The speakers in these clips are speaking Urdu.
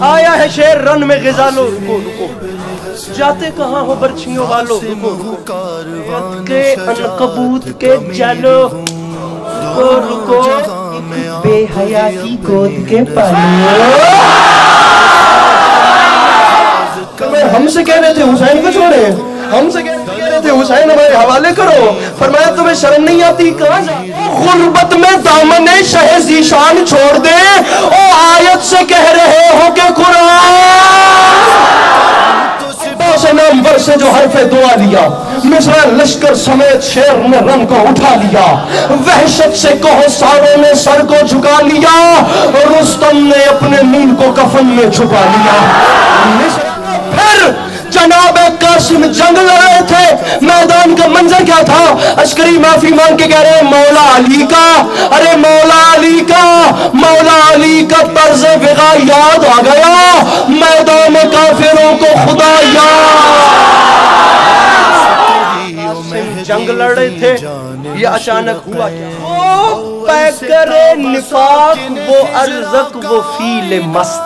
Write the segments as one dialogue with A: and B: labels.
A: آیا ہے شیر رن میں غزالو رکو رکو۔ جاتے کہاں ہو برچھیوں والو؟ رکو رکو۔ کے انقبوت کے جلو۔ رکو رکو۔ بے حیا کی گود کے پالو ہم سے کہہ رہے تھے حسین کو چھوڑے۔ ہم سے کہہ رہے تھے حسین ہمارے حوالے کرو۔ فرمایا تمہیں شرم نہیں آتی؟ کہاں جا؟ غربت میں دامن شہ زیشان چھوڑ دے۔ ہو کہ قرآن سے نامور سے جو حرف دعا لیا مصر لشکر سمیت شیر نے رن کو اٹھا لیا، وحشت سے کہو ساروں نے سر کو جھکا لیا، رستم نے اپنے نیل کو کفن میں چھپا لیا۔ پھر جناب قاسم جنگ لڑے تھے۔ میدان کا منظر کیا تھا؟ عسکری معافی مانگ کے کہہ رہے مولا علی کا۔ ارے مولا علی کا! طرز وغا یاد آ گیا میدان کافروں کو خدا یاد۔ جنگ لڑے تھے یہ اچانک ہوا کیا؟ پیکر نفاق وہ ارزق وہ فیل مست۔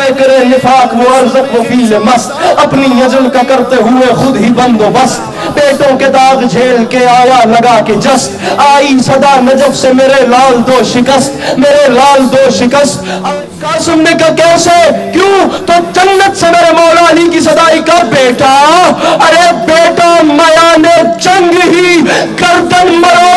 A: پیکر نفاق وہ ارزق و فیل مست۔ اپنی نزل کا کرتے ہوئے خود ہی بندوبست۔ پیٹوں کے داغ جھیل کے آیا لگا کے جست۔ آئی صدا نجف سے میرے لال دو شکست۔ میرے لال دو شکست۔ قاسم نے کہا، کیسے؟ کیوں؟ تو جنت سے میرے مولا علی کی صدائی کا بیٹا۔ ارے بیٹا میان جنگ ہی گردن مرو